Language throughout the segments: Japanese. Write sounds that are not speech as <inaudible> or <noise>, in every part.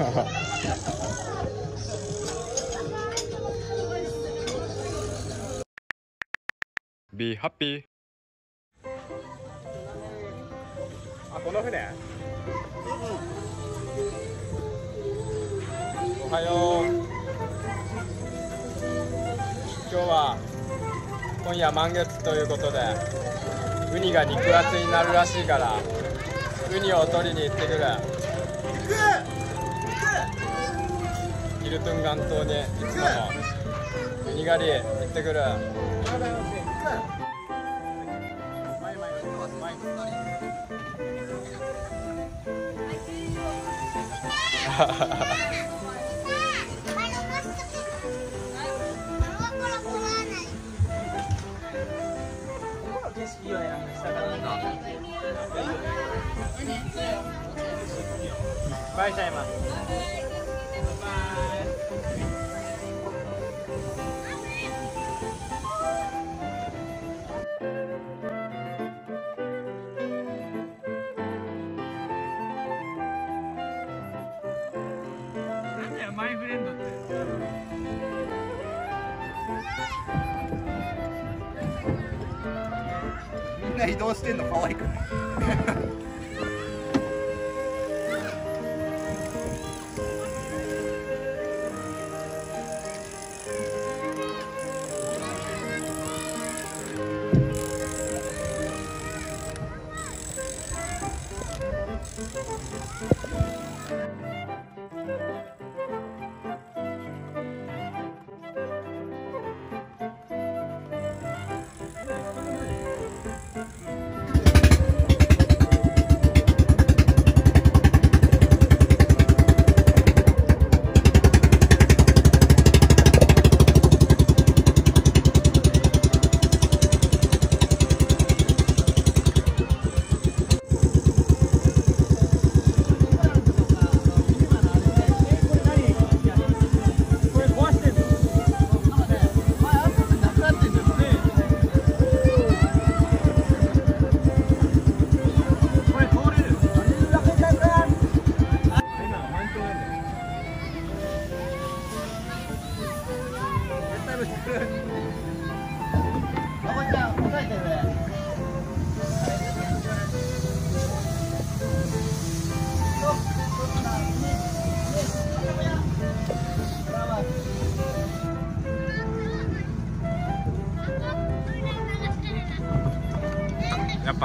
<laughs> Be happy. あこの船？おはよう。今日は今夜満月ということでウニが肉厚になるらしいからウニを取りに行ってくるヒルトンガン島にいつものウニ狩り行ってくる。バイちゃいます。なんだよマイフレンドってみんな移動してんの可愛くない？<laughs>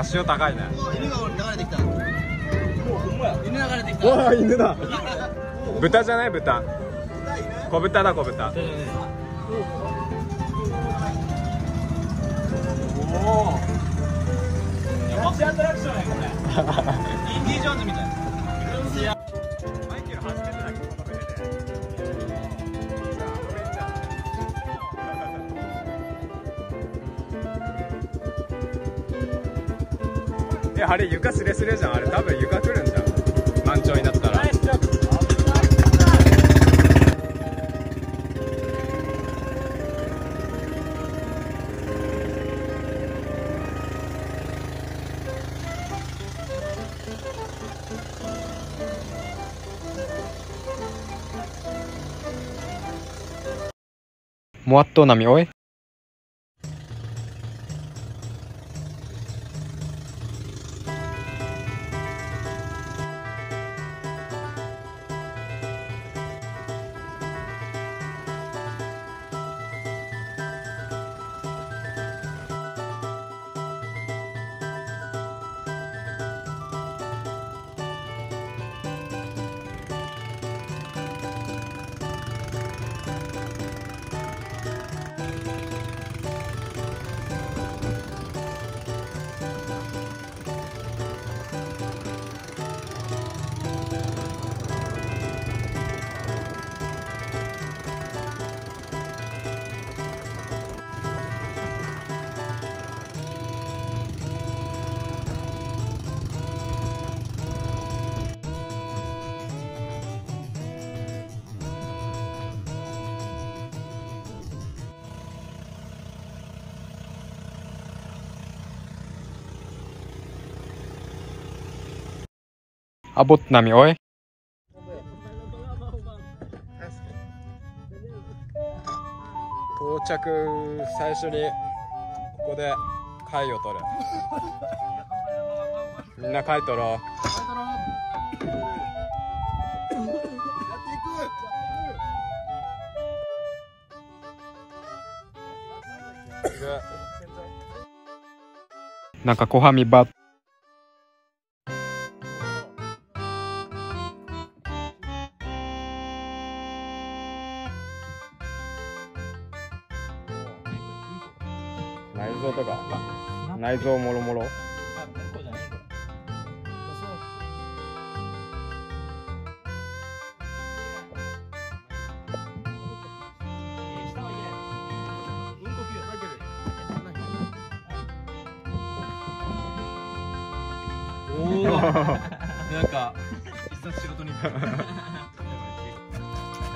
潮高いね。犬が流れてきた。犬流れてきたわあ犬だ。豚じゃない？豚。小豚だ小豚。マッチアトラクションやこれ。<laughs> インディ・ジョーンズみたいえあれ床スレスレじゃん。あれ多分床来るんじゃん満潮になったら。もわっと波おい Abot nami oy. みんな貝取ろうなんか小はみばっ内臓もろもろ。なんこ切る。お <laughs> おなんか必殺仕事に <laughs> や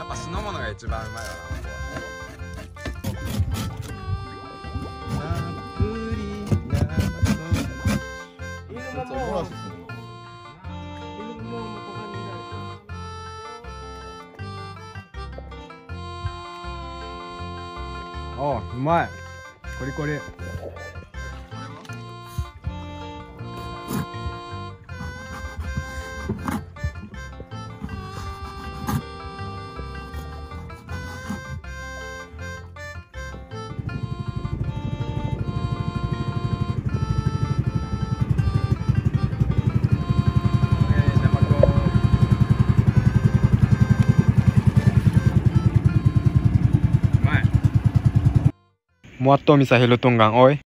っぱ酢の物が一番うまいわ犬なおうまい。コリコリ。もっとみさひるとんがんおい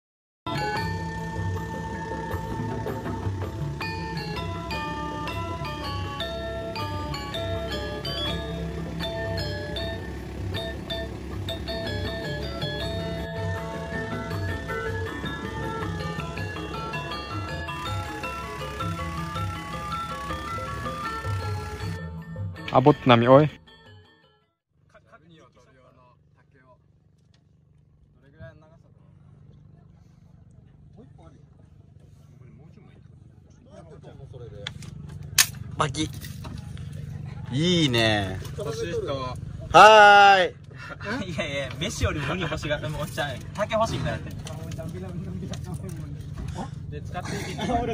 abot nami oy バキいいね。欲しい人はーい。いやいや、飯よりもウニ欲しがって、もうおっちゃん、竹欲しいみたいになって。る。で、使っていきはい。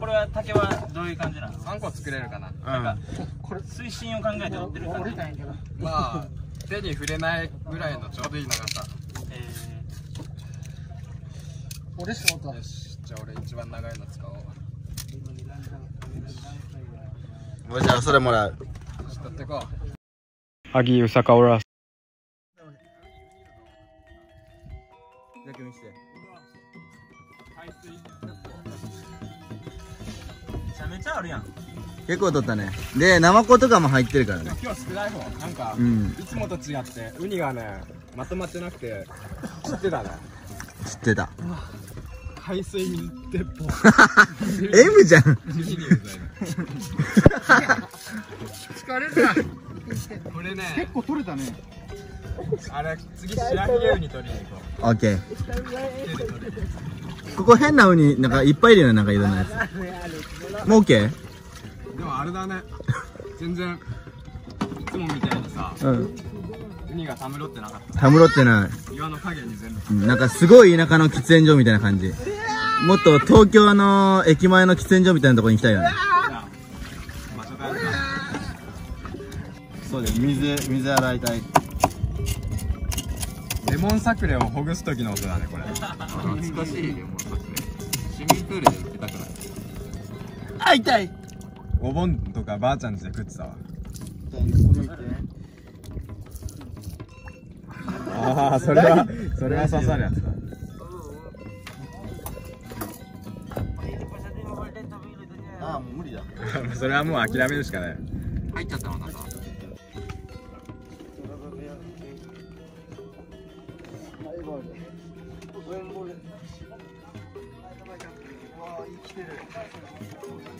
これは竹はどういう感じなの？3個作れるかな。なんか、水深を考えて折ってる感じ。まあ手に触れないぐらいのちょうどいい長さ。え俺しよしじゃあ俺一番長いの使おうもうじゃあそれもらう。し取ってこう。アギウサカオラスだけ見して。ー、めちゃめちゃあるやん。結構取ったね。でナマコとかも入ってるからね。今日少ない方。なんか、うん。いつもと違ってウニがねまとまってなくて知ってたね。知ってた海水水鉄砲。<laughs> M じゃん。疲れた。これね。結構取れたね。あれ次白ひげウニ取りに行こオッケーここ変な風になんかいっぱいいるよねなんかいろんなやつ。もう OK? うでもあれだね。全然いつもみたいにさうんウニがたむろってなかった。たむろってない。岩の影に全部。うんなんかすごい田舎の喫煙所みたいな感じ。もっと東京の駅前の喫煙所みたいなところに行きたいよね。そうだよ。水水洗いたい。レモンサクレをほぐす時の音だねこれ。懐かしいよもう市民プールで売ってたから。あ痛い。お盆とかばあちゃん家で食ってたわああそれはそれは刺さるやつだ。ああもう無理だ。それはもう諦めるしかない。入っちゃったの中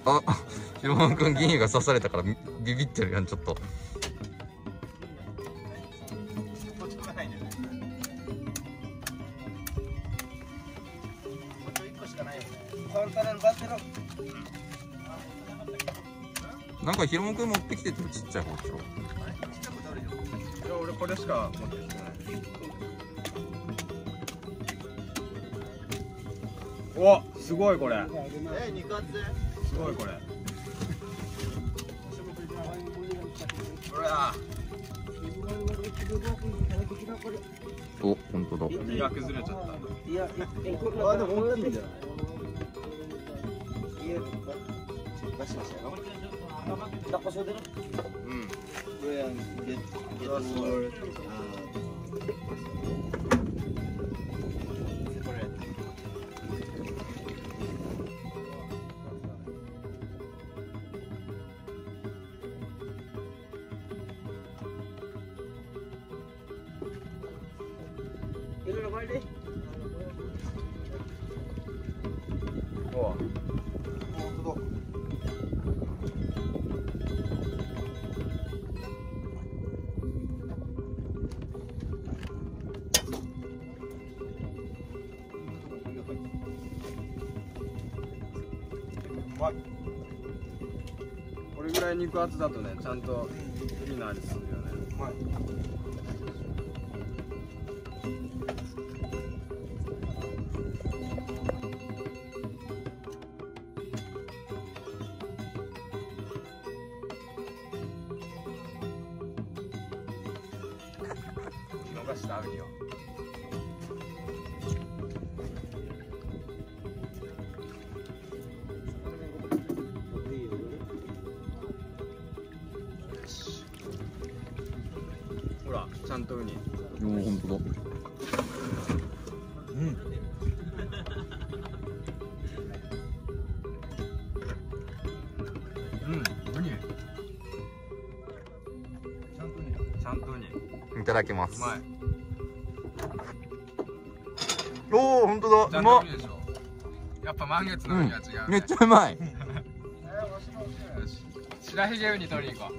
あ、ひろまくん銀が刺されたからビビビってるやんちょっとなんかひろまくん持ってきててちっちゃい包丁これしか持ってきてない。おすごいこれ。え肉厚すごいこれ。ほら。お本当だ。身が崩れちゃった。あでも大きいんだようん Where get get more uh, 肉厚だとねちゃんとウリの味するよね。<laughs> 逃したウニをだきます。まい。おお本当だ。うんまやっぱ満月のウニは違う、ねめっちゃうまい。<laughs> よし。白ひげウニ取りに行こう。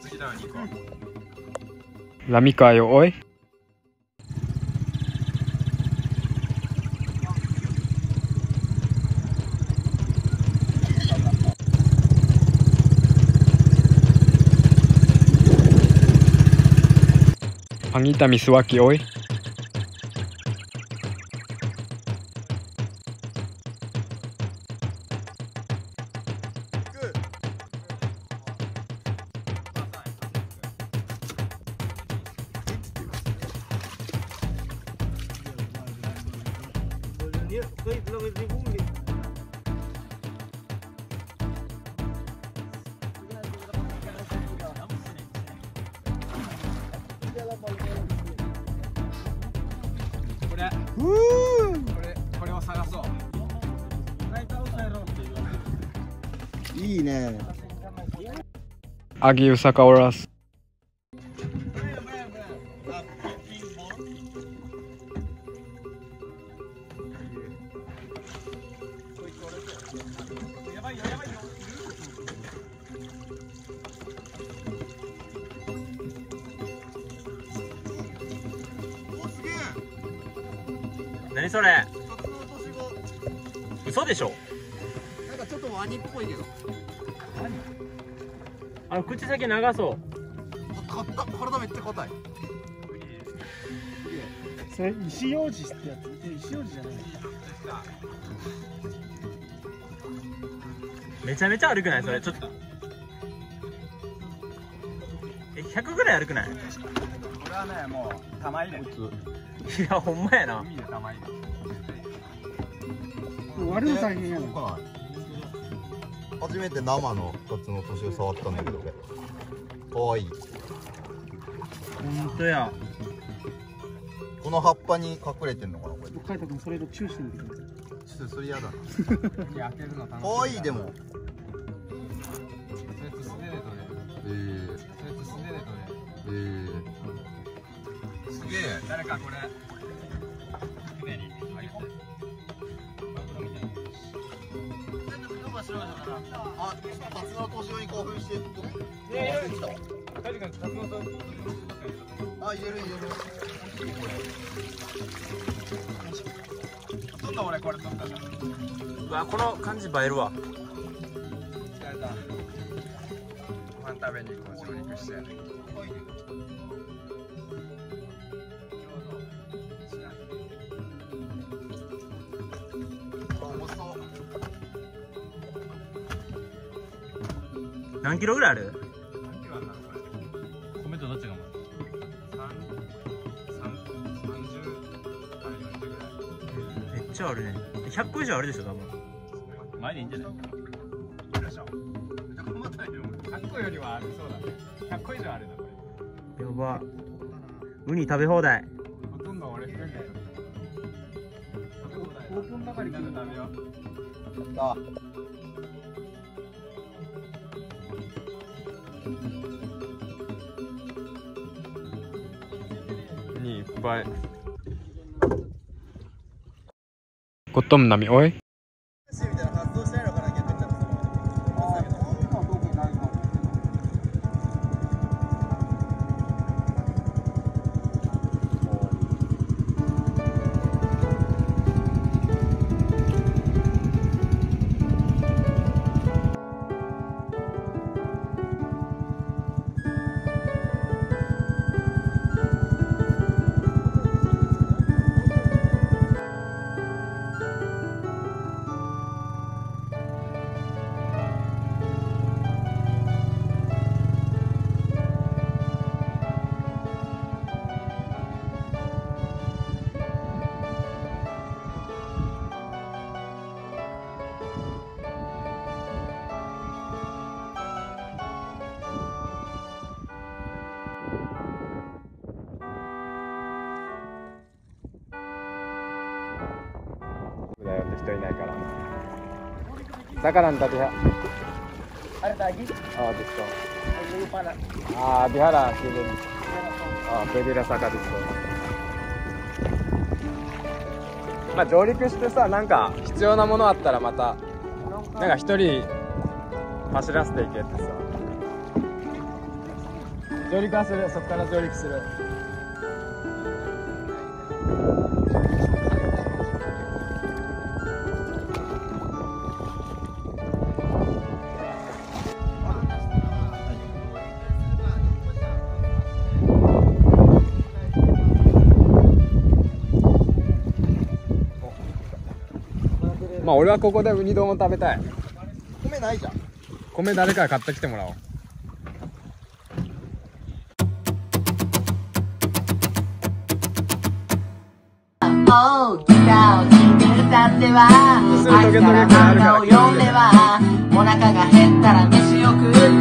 次のウニ行こう。Lami kayo, oy. Pangita Misuaki, oy. Dia kau belum ribu Agi Usaka Oras. 何それ？嘘でしょなんかちょっとワニっぽいけどあの口先長そう。硬体めっちゃ硬い。それ石楊枝ってやつ。え石じゃない。めちゃめちゃ歩くない？それ。ちょっと。え100ぐらい歩くない？これはねもう玉入れ。いやほんまやな。海で玉入れ。割るの大変やな。初めて生のタツノオトシを触ったんだけど。俺かわいい。ほんとや。この葉っぱに隠れてんのかなこれ。それとチューしてみて。ょっとそれ嫌だなかわいいでも。えー、えー、すげえ。誰かこれあタツノオトシに興奮してねえカジ君タツノオトあ入れる入れるちょっと俺これ取ったじゃんうわこの感じ映えるわ疲れたご飯食べに行こう上陸して何キロぐらいある？何キロあん。だろうこれ米とどっちが30から40ぐらいめっちゃあるね。100個以上あるでしょ多分。前でいいんじゃない？100個よりはありそうだね100個以上あるなこれやば。ウニ食べ放題。ほとんど俺含んでるオープンばかりなんで食べよぱい。ゴットムナミおい人いないから。だからんたビハあれだあビハラシブンあベデラサカディまあ上陸してさなんか必要なものあったらまたなんか。一人走らせていけってさ。上陸はするそっから上陸する。まあ俺はここでウニ丼を食べたい。米ないじゃん。米誰か買ってきてもらおう。おうギターを弾いて歌ってはらを読んではお腹が減ったら飯を食っ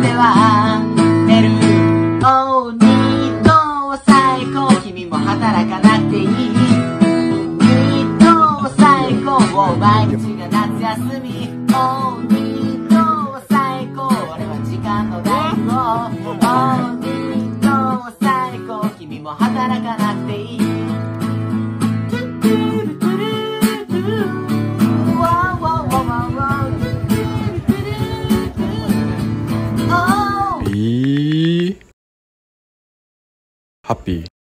happy